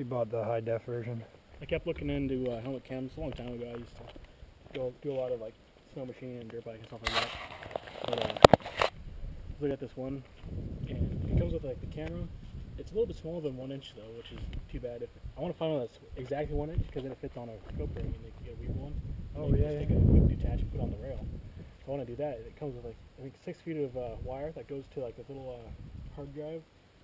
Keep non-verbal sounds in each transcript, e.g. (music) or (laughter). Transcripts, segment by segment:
She bought the high def version. I kept looking into uh, helmet cams a long time ago. I used to go do a lot of like snow machine and dirt bike and stuff like that. But uh, look at this one, and it comes with like the camera. It's a little bit smaller than one inch though, which is too bad. If I want to find one that's exactly one inch, because then it fits on a ring and you can get a weird one. And Oh, you yeah, just yeah. Take a quick detach and put on the rail. So I want to do that. It comes with like I think six feet of uh, wire that goes to like a little uh, hard drive.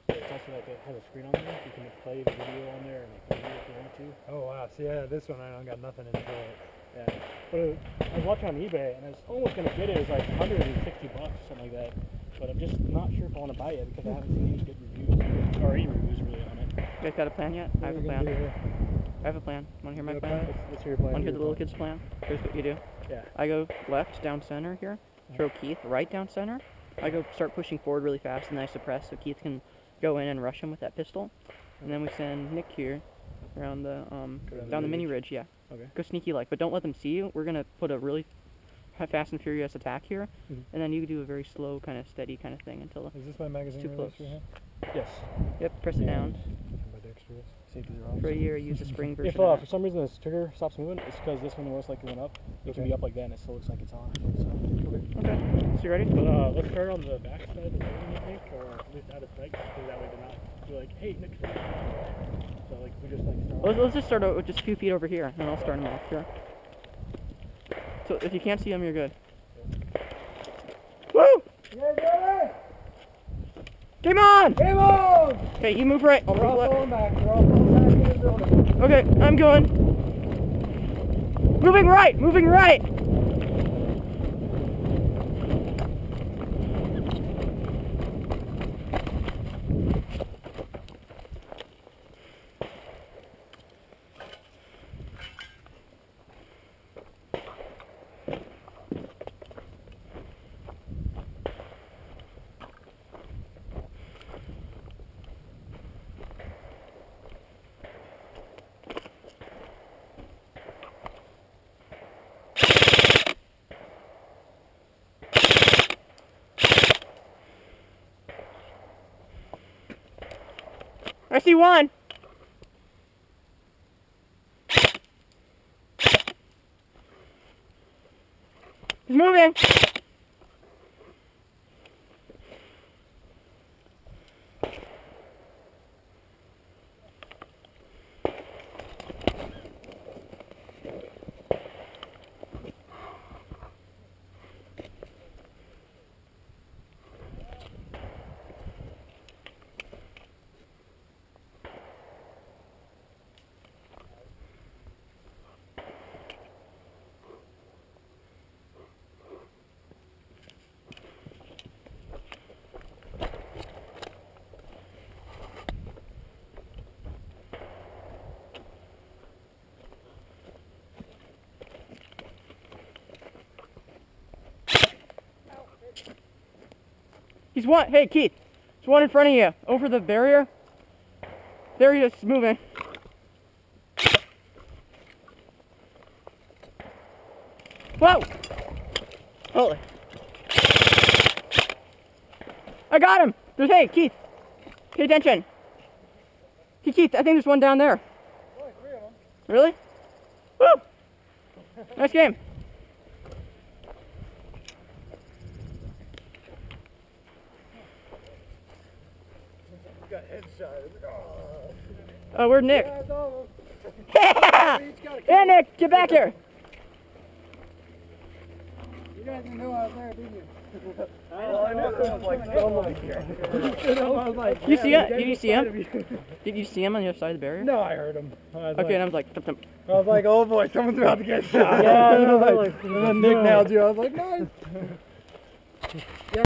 It's also like it has a screen on there. You can play the video on there and like video if you want to. Oh wow, see yeah, this one I don't got nothing into it. Yeah. But it, I was watching on eBay and I was almost gonna get it. It was like 160 bucks, or something like that. But I'm just not sure if I want to buy it because I haven't seen any good reviews or any reviews really on it. You guys got a plan yet? I have a What are we gonna plan. I have a plan. Want to hear my You have a plan? plan? What's, what's your plan? Want to hear the little kid's plan? Here's what you do. Yeah. I go left down center here. Throw Keith right down center. I go start pushing forward really fast and then I suppress so Keith can go in and rush him with that pistol. And then we send Nick here around the um down the down the mini mini ridge. Yeah. Okay. Go sneaky like, but don't let them see you. We're gonna put a really (laughs) fast and furious attack here, Mhm. and then you do a very slow kind of steady kind of thing until. Is this my magazine Too close. Yes. Yep. Press it down. Safety are Right here, use the spring version. If uh, for some reason this trigger stops moving, it's because this one most likely went up. It can be up like that and it still looks like it's on. So. Okay. So you ready? But uh, let's start on the back side of the building, you think, or at least out of sight, so that way they're not be like, hey, Nick's there. So like we just like start. Let's, let's just start out with just a few feet over here, and I'll start them off here. So if you can't see them, you're good. Woo! Game on! Game on! Okay, you move right. I'll We're move all left. falling back. We're all falling back in the building. Okay, I'm going. Moving right! Moving right! I see one. He's moving. He's one. Hey, Keith. There's one in front of you. Over the barrier. There he is, moving. Whoa! Holy. I got him! There's, hey, Keith. Pay attention. Hey, Keith, I think there's one down there. Really? Woo! Nice game. Got headshot. Oh. Oh, where'd Nick? (laughs) Yeah, it's. Yeah! Yeah, Nick, get back here. You guys didn't know I was there, did you? (laughs) Oh, I know. I was like, someone here. I was like, You see yeah, it? you Did you see him? were trying to be- Did you see him on the other side of the barrier? No, I heard him. I Okay, like, and I was like, thump, thump. I was like, oh boy, someone's about to get shot. (laughs) Yeah, and, I was no, like, and then Nick nailed you. I was like, nice. yeah,